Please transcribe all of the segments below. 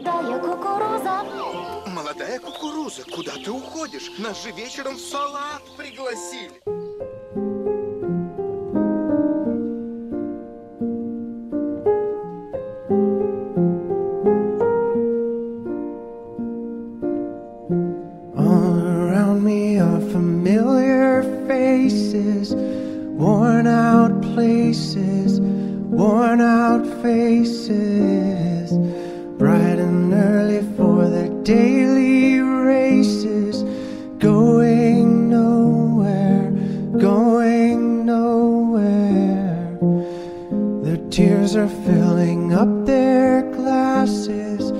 молодая кукуруза. Молодая кукуруза, куда ты уходишь? Нас же вечером в салат пригласили. All around me are familiar faces, worn out places, worn out faces, bright daily races, going nowhere, going nowhere. Their tears are filling up their glasses,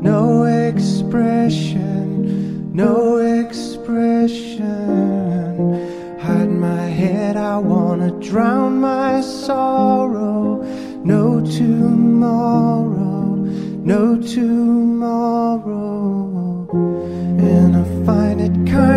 no expression, no expression. Hide my head, I wanna drown my sorrow. No tomorrow, no tomorrow.